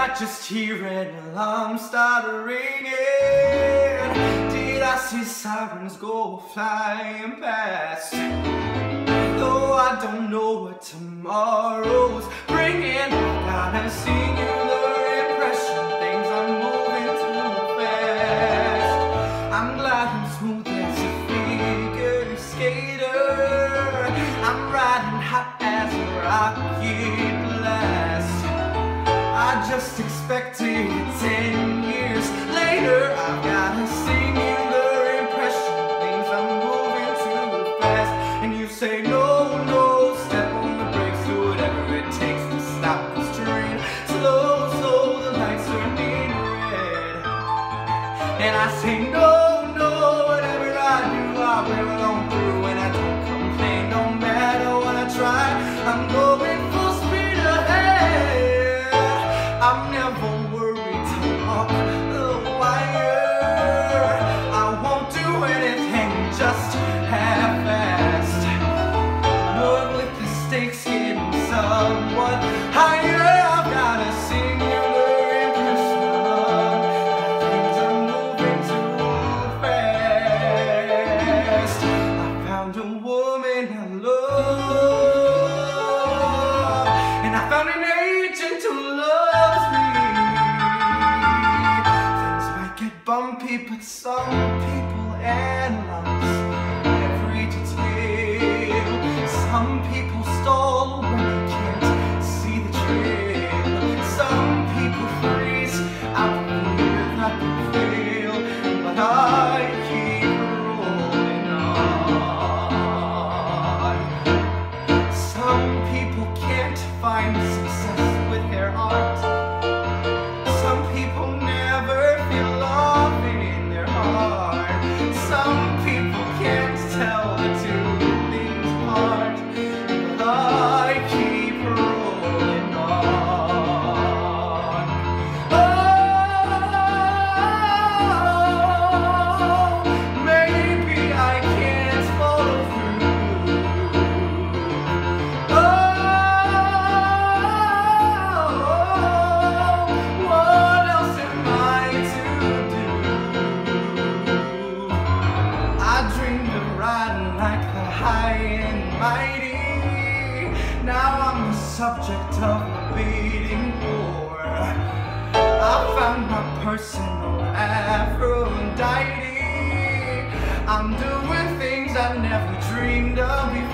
I just hear an alarm start ringing? Did I see sirens go flying past? Though I don't know what tomorrow's bringing, got a singular impression things are moving too fast. I'm gliding smooth as a figure skater. I'm riding hot as a rocket. I just expected ten years later. I've got a singular impression things are moving too fast. And you say no, no, step on the brakes, do whatever it takes to stop this train. Slow, slow, the lights turn in red. And I say no, no, whatever I do, I will on through and I don't complain no matter what I try. I'm going walk the wire. I won't do anything just half-assed. With the stakes getting somewhat higher, I've got a singular impression that things are moving too fast. I found a woman I love, and I found an find success with their art. And mighty. Now I'm the subject of a beating war. I found my personal Aphrodite. I'm doing things I never dreamed of before.